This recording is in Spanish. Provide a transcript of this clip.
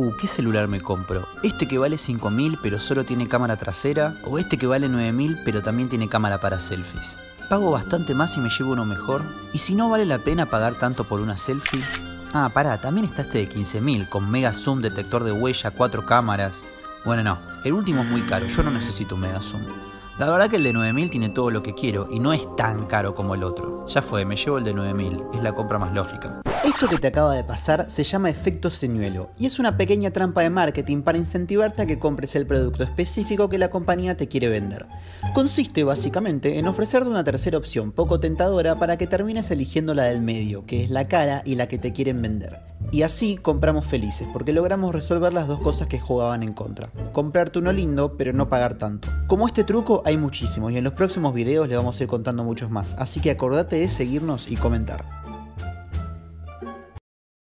Uh, ¿qué celular me compro? ¿Este que vale 5000 pero solo tiene cámara trasera? ¿O este que vale 9000 pero también tiene cámara para selfies? ¿Pago bastante más y me llevo uno mejor? ¿Y si no vale la pena pagar tanto por una selfie? Ah, pará, también está este de 15000 con mega zoom, detector de huella, cuatro cámaras. Bueno, no, el último es muy caro, yo no necesito un mega zoom. La verdad que el de 9000 tiene todo lo que quiero y no es tan caro como el otro. Ya fue, me llevo el de 9000, es la compra más lógica. Esto que te acaba de pasar se llama efecto señuelo y es una pequeña trampa de marketing para incentivarte a que compres el producto específico que la compañía te quiere vender. Consiste básicamente en ofrecerte una tercera opción poco tentadora para que termines eligiendo la del medio, que es la cara y la que te quieren vender. Y así compramos felices, porque logramos resolver las dos cosas que jugaban en contra. Comprarte uno lindo, pero no pagar tanto. Como este truco hay muchísimos y en los próximos videos le vamos a ir contando muchos más, así que acordate de seguirnos y comentar.